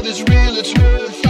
love is real, it's real.